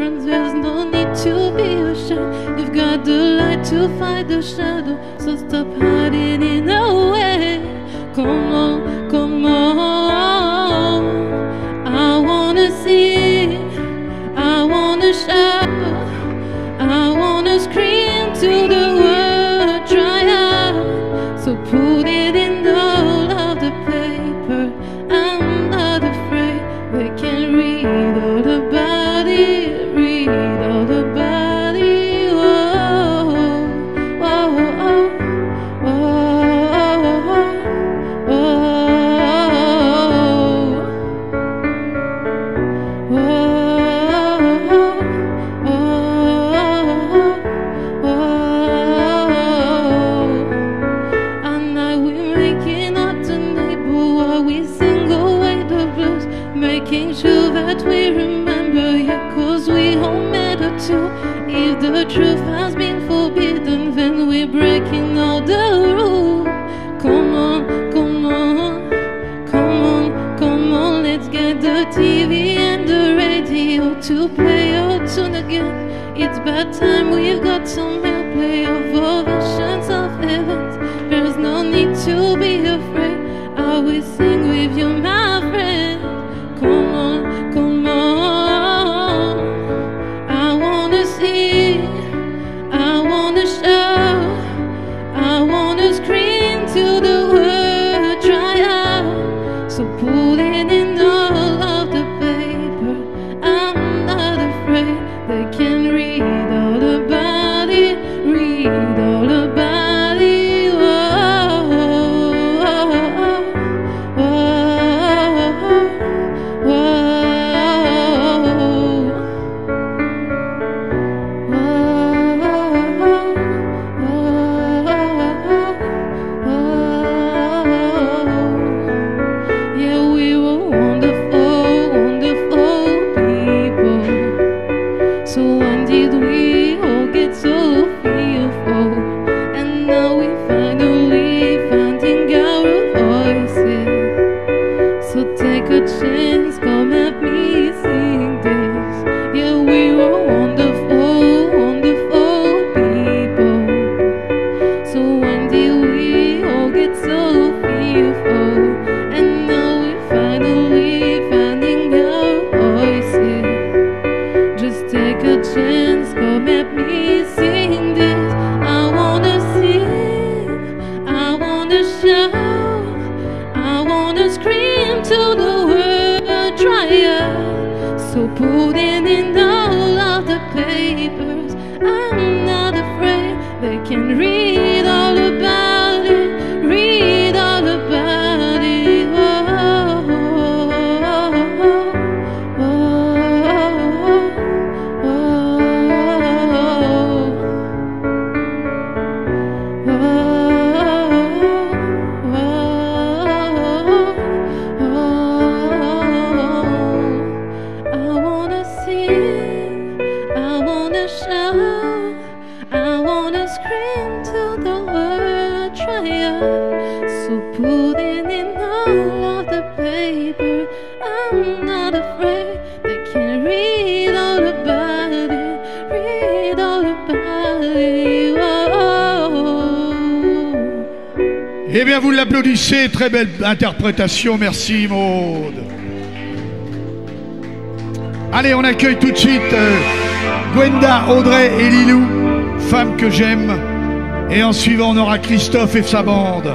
there's no need to be ashamed. You've got the light to fight the shadow, so stop hiding it away. Making sure that we remember, yeah, cause we all matter too. If the truth has been forbidden, then we're breaking all the rules. Come on, come on, come on, come on, let's get the TV and the radio to play your tune again. It's bad time, we've got some airplay take a chance, come at me, sing this. I wanna sing, I wanna shout, I wanna scream to the world, try out. Scream till the world out. So put it in all of the paper. I'm not afraid. They can read all about it, read all about it. Whoa. Eh bien, vous l'applaudissez, très belle interprétation, merci Maude. Allez, on accueille tout de suite euh, Gwenda, Audrey et Lilou, femmes que j'aime. Et en suivant, on aura Christophe et sa bande.